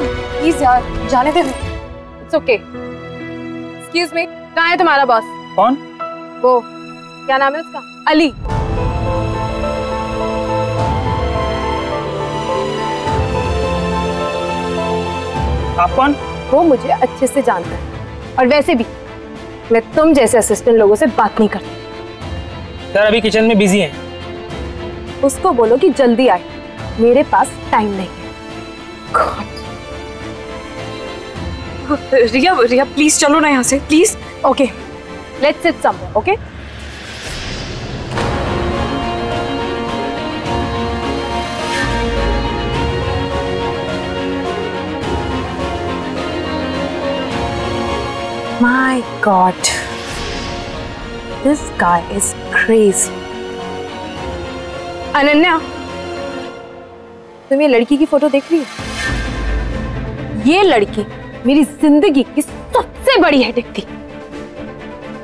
रिया please यार जाने दे इट्स ओके एक्सक्यूज मी कहाँ है तुम्हारा बॉस कौन? वो क्या नाम है उसका? अली। आप कौन? वो मुझे अच्छे से जानता है। और वैसे भी मैं तुम जैसे असिस्टेंट लोगों से बात नहीं करती। सर अभी किचन में बिज़ी हैं। उसको बोलो कि जल्दी आए। मेरे पास टाइम नहीं है। God. रिया रिया प्लीज़ चलो ना यहाँ से please okay let's eat some okay my God this guy is crazy Ananya, तुम ये लड़की की फ़ोटो देख रही हो? ये लड़की मेरी ज़िंदगी की सबसे बड़ी हेडेक थी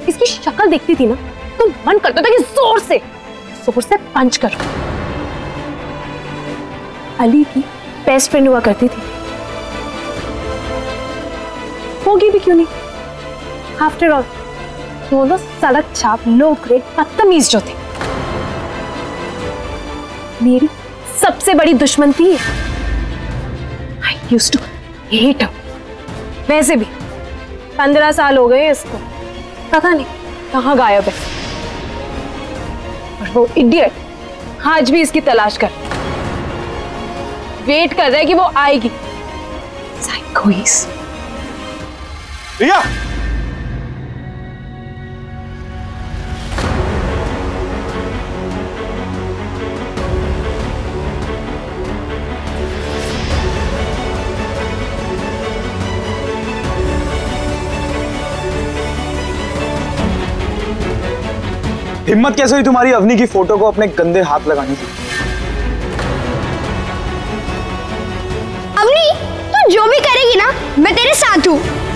इसकी शक्ल देखती थी ना तो मन करता था कि ज़ोर से ज़ोर से पंच करो। अली की बेस्ट फ्रेंड हुआ करती थी। होगी भी क्यों नहीं? आफ्टर ऑल दोनों सड़क छाप लो ग्रेड बदतमीज जो थे। मेरी सबसे बड़ी दुश्मन थी आई यूज़ टू हेट वैसे भी पंद्रह साल हो गए इसको। पता नहीं कहाँ गायब है। और वो इडियट आज भी इसकी तलाश कर वेट कर रहा है कि वो आएगी। साइकोइस हिम्मत कैसे हुई तुम्हारी अवनी की फ़ोटो को अपने गंदे हाथ लगाने की? अवनी, तू जो भी करेगी ना, मैं तेरे साथ हूँ।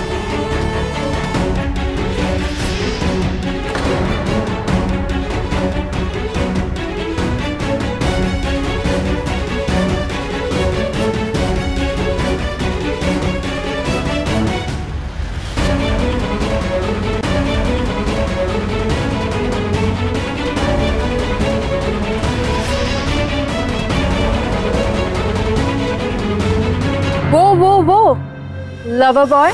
लवर बॉय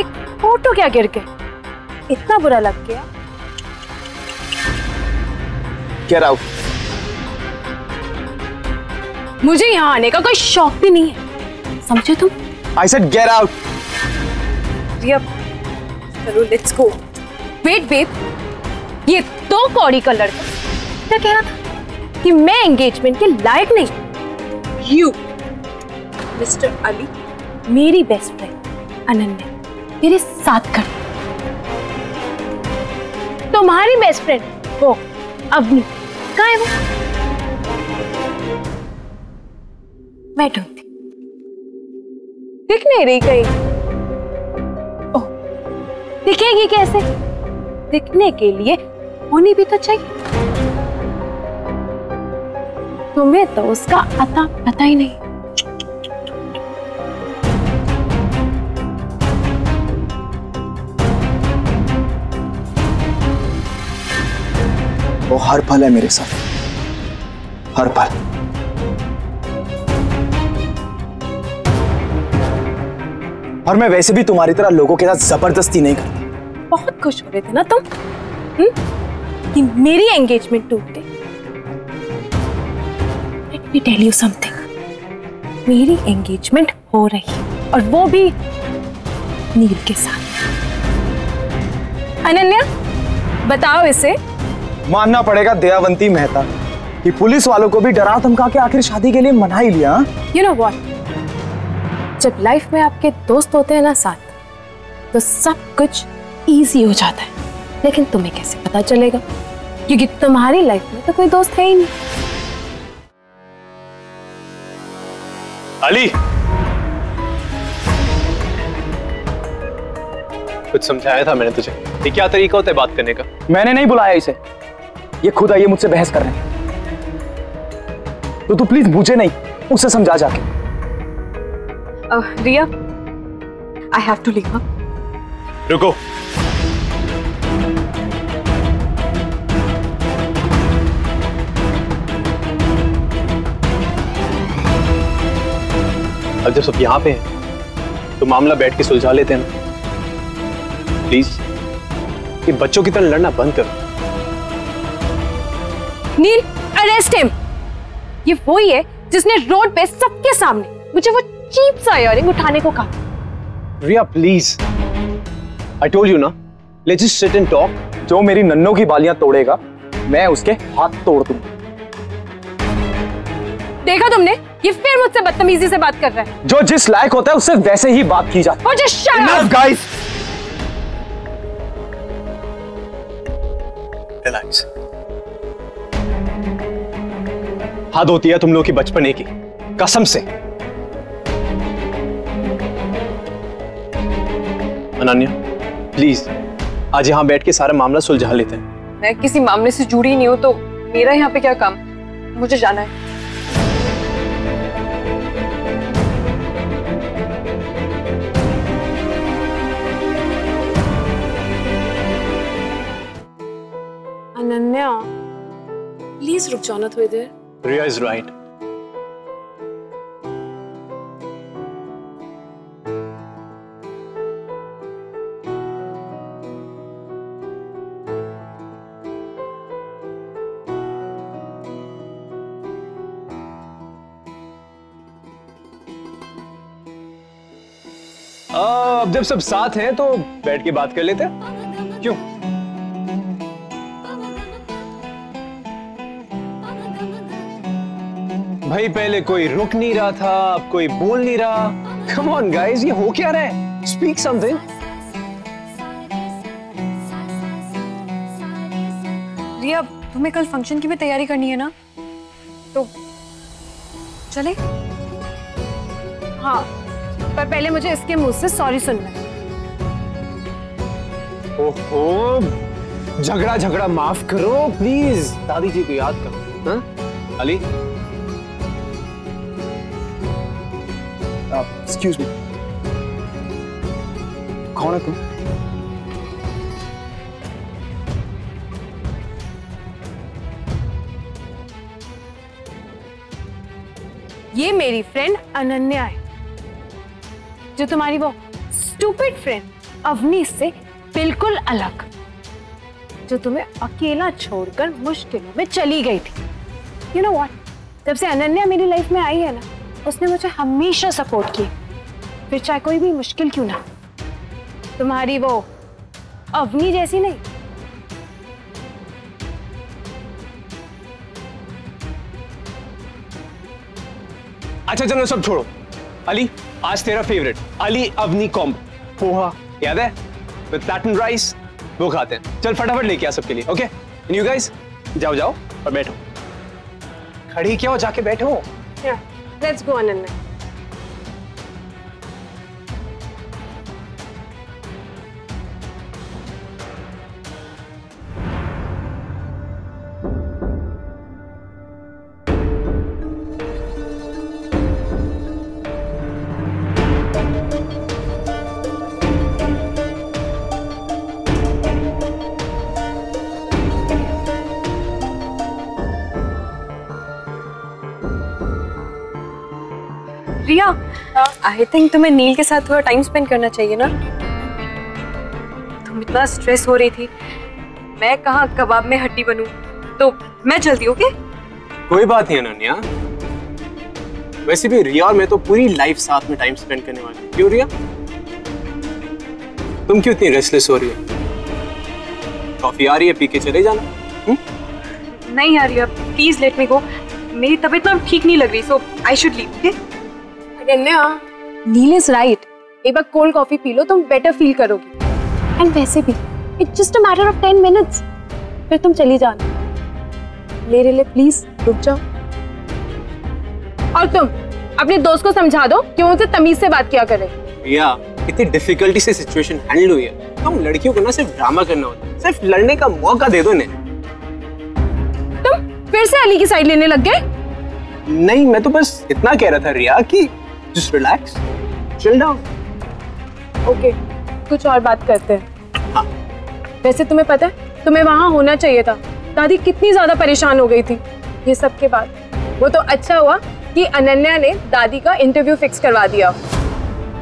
एक फ़ोटो क्या गिर के इतना बुरा लग गया। गेट आउट मुझे यहाँ आने का कोई शौक भी नहीं है। समझे तुम? I said get out Riya चलो लेट्स गो वेट बेब ये तो कौड़ी का लड़का। क्या कह रहा था? कि मैं एंगेजमेंट के लायक नहीं। यू मिस्टर अली मेरी बेस्ट फ्रेंड अनन्या मेरे साथ कर तुम्हारी बेस्ट फ्रेंड वो अवनी कहाँ है वो? मैं ढूंढती। दिख नहीं रही कहीं। ओह, दिखेगी कैसे? दिखने के लिए होनी भी तो चाहिए। तुम्हें तो उसका अता पता ही नहीं। वो हर पल है मेरे साथ। हर पल। और मैं वैसे भी तुम्हारी तरह लोगों के साथ ज़बरदस्ती नहीं करती। बहुत खुश हो रहे थे ना तुम? हुँ? कि मेरी एंगेजमेंट टूट गई let me tell you something मेरी एंगेजमेंट हो रही और वो भी नील के साथ। अनन्या, बताओ इसे। मानना पड़ेगा दयावंती मेहता कि पुलिस वालों को भी डरा धमका के आखिर शादी के लिए मना ही लिया? यू नो वॉट जब लाइफ में आपके दोस्त होते हैं ना साथ तो सब कुछ इजी हो जाता है। लेकिन तुम्हें कैसे पता चलेगा? क्योंकि तुम्हारी लाइफ में तो कोई दोस्त है ही नहीं। अली! कुछ समझाया था मैंने तुझे। ये क्या तरीका होता है बात करने का? मैंने नहीं बुलाया इसे। ये खुद आइए मुझसे बहस कर रहे हैं। तो तू प्लीज़ मुझे नहीं उसे समझा जाके। Riya I have to leave रुको। अब जब सब यहाँ पे हैं तो मामला बैठ के सुलझा लेते हैं ना। प्लीज़ ये बच्चों की तरह लड़ना बंद करो। नील अरेस्ट हिम ये वही है जिसने रोड पे सबके सामने मुझे वो चीप सा इयरिंग उठाने को कहा। Riya please I told you ना? Let's just sit and talk जो मेरी नन्नों की बालियाँ तोड़ेगा मैं उसके हाथ तोड़ दूँगा। देखा तुमने? ये फिर मुझसे बदतमीजी से बात कर रहा है। जो जिस लायक होता है उससे वैसे ही बात की जाती और just shut है up! गाइस रिलैक्स हद होती है तुम लोग की बचपने की। कसम से। अनन्या प्लीज़ आज यहाँ बैठ के सारा मामला सुलझा लेते हैं। मैं किसी मामले से जुड़ी नहीं हूँ तो मेरा यहाँ पे क्या काम? मुझे जाना है। अनन्या प्लीज़ रुक जाओ ना थोड़ी देर। रिया इज़ राइट अब जब सब साथ हैं तो बैठ के बात कर लेते हैं। क्यों? भाई पहले कोई रुक नहीं रहा था अब कोई बोल नहीं रहा। कम ऑन गाइस ये हो क्या रहा है? स्पीक समथिंग रिया तुम्हें कल फ़ंक्शन की भी तैयारी करनी है ना? तो चले। हाँ पर पहले मुझे इसके मुँह से सॉरी सुनना है। ओहो झगड़ा झगड़ा माफ़ करो प्लीज़ दादी जी को याद करो हाँ? अली? एक्सक्यूज मी कौन है तुम ये मेरी फ्रेंड अनन्या है, जो तुम्हारी वो स्टूपिड फ्रेंड अवनी से बिल्कुल अलग, जो तुम्हें अकेला छोड़कर मुश्किलों में चली गई थी। यू नो व्हाट जब से अनन्या मेरी लाइफ में आई है ना, उसने मुझे हमेशा सपोर्ट किया। फिर चाहे कोई भी मुश्किल क्यों ना तुम्हारी वो अवनी जैसी नहीं। अच्छा चलो सब छोड़ो। अली आज तेरा फेवरेट अली अवनी कॉम्ब पोहा याद है? विद प्लैटन राइस वो खाते हैं। चल फटाफट लेके आ सबके लिए ओके यू गाइस जाओ जाओ और बैठो। खड़ी क्या हो जाके बैठो? Let's go Ananya I think तुम्हें नील के साथ थोड़ा टाइम स्पेंड करना चाहिए ना। तुम इतना स्ट्रेस हो रही थी। मैं कहाँ कबाब में हड्डी बनूं? तो मैं चलती ओके कोई बात नहीं अनन्या। वैसे भी रिया और मैं तो पूरी लाइफ साथ में टाइम स्पेंड करने वाले क्यों रिया? तुम क्यों इतनी रेस्टलेस हो रही हो? कॉफ़ी आ रही है पी के चले जाना। हम्म? नहीं यार रिया प्लीज़ लेट मी गो मेरी तबीयत ना ठीक नहीं लग रही so I should leave okay Ananya Neel is right एक बार कोल्ड कॉफ़ी पी लो तुम बेटर फील करोगी। एंड वैसे भी it's just a matter of ten minutes फिर तुम चली जाना। मेरे लिए प्लीज़ रुक जाओ। और तुम अपने दोस्त को समझा दो कि वो मुझसे तमीज से बात किया करे। रिया इतनी डिफिकल्टी से सिचुएशन हैंडल हुई है। हम लड़कियों को ना सिर्फ़ ड्रामा करना होता है सिर्फ़ लड़ने का मौका दे दो इन्हें। तुम फिर से अली की साइड लेने लग गए? नहीं मैं तो बस इतना कह रहा था रिया कि just relax chill down okay कुछ और बात करते हैं। हाँ. वैसे तुम्हें पता है तुम्हें वहाँ होना चाहिए था। दादी कितनी ज़्यादा परेशान हो गई थी। ये सब के बाद। वो तो अच्छा हुआ कि अनन्या ने दादी का इंटरव्यू फिक्स करवा दिया।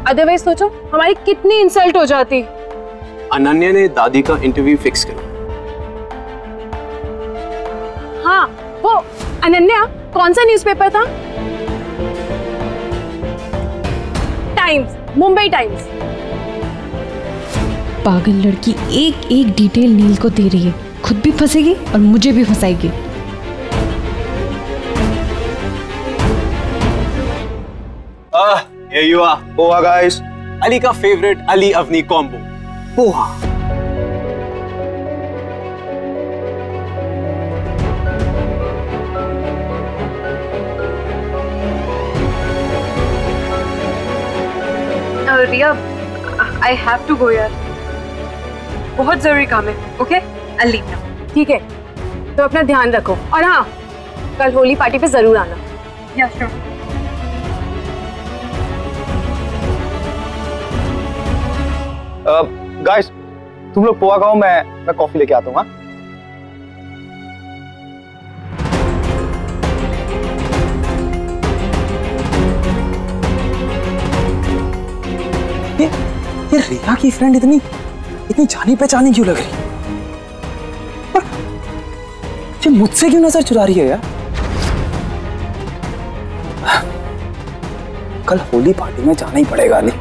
अदरवाइज़ सोचो हमारी कितनी इंसल्ट हो जाती। अनन्या ने दादी का इंटरव्यू फिक्स कर हाँ वो अनन्या कौन सा न्यूज़पेपर था? टाइम्स मुंबई टाइम्स पागल लड़की एक एक डिटेल नील को दे रही है। खुद भी फंसेगी और मुझे भी फंसाएगी। Ah here you are poha guys Ali का favourite Ali Avni combo poha. Riya I have to go यार। बहुत ज़रूरी काम है ओके नाउ ठीक है? तो अपना ध्यान रखो। और हाँ कल होली पार्टी पे ज़रूर आना। या श्योर गाइस तुम लोग पोहा खाओ, मैं मैं कॉफ़ी लेके आता हूँ हाँ? ये रिया की फ्रेंड इतनी इतनी जानी पहचानी क्यों लग रही? और ये मुझसे क्यों नज़र चुरा रही है यार? कल होली पार्टी में जाना ही पड़ेगा, नहीं?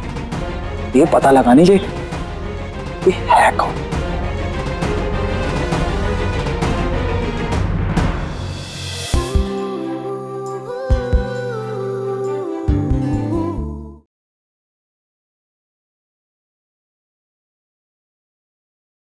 ये पता लगाने के ये है। कौन